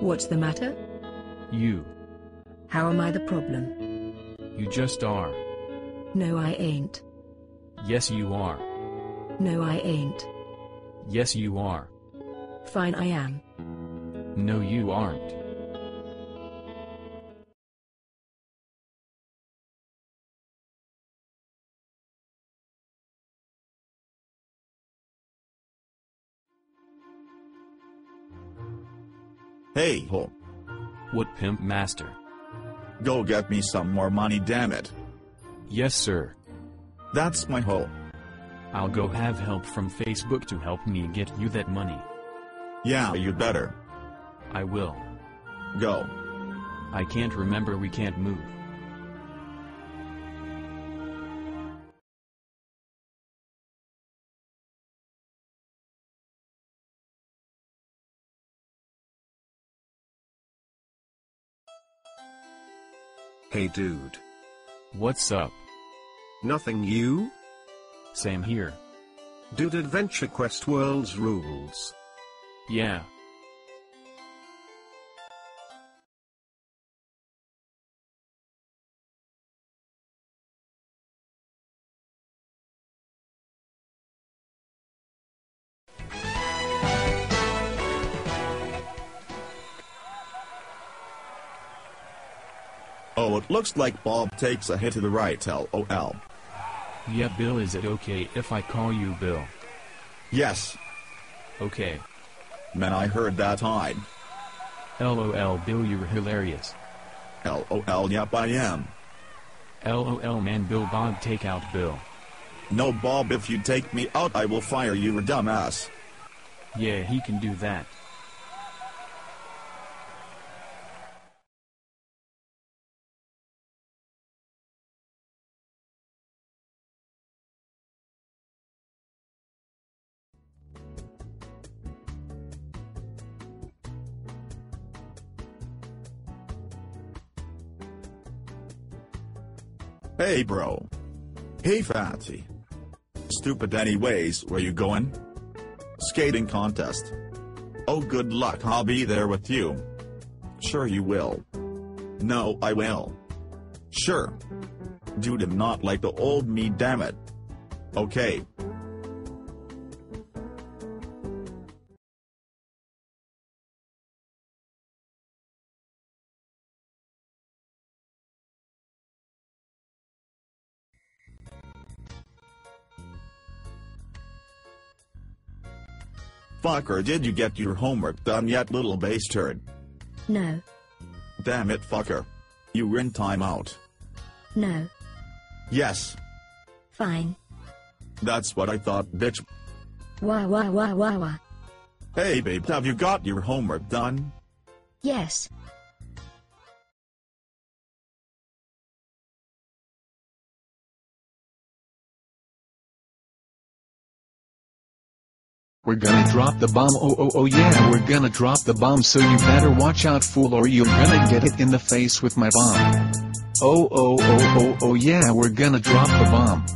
What's the matter? You. How am I the problem? You just are. No, I ain't. Yes, you are. No, I ain't. Yes, you are. Fine, I am. No, you aren't. Hey ho, What pimp master? go get me some more money damn it. Yes, sir. That's my hoe. I'll go have help from Facebook to help me get you that money. Yeah, you better. I will. Go. I can't remember we can't move. Hey dude. What's up? Nothing you? Same here. Dude Adventure Quest Worlds rules. Yeah. Oh, it looks like Bob takes a hit to the right, lol. Yeah, Bill, is it okay if I call you Bill? Yes, Okay. man, I heard that time. LOL, Bill, you're hilarious. lol, yep, I am. LOL, man, Bill Bob, take out Bill. No, Bob, if you take me out, I will fire you, dumbass. Yeah, he can do that. Hey, bro. Hey, fatty. Stupid anyways, where you going? Skating contest. Oh, good luck, I'll be there with you. Sure you will. No, I will. Sure. Dude, I'm not like the old me, damn it. Okay. Fucker, did you get your homework done yet, little base turd? No, Damn it, fucker. You were in timeout. no, Yes, fine. that's what I thought, bitch. Wah wah wah wah wah. Hey, babe, have you got your homework done? Yes. We're gonna drop the bomb oh oh oh yeah we're gonna drop the bomb so you better watch out fool or you're gonna get it in the face with my bomb. Oh oh oh oh oh yeah we're gonna drop the bomb.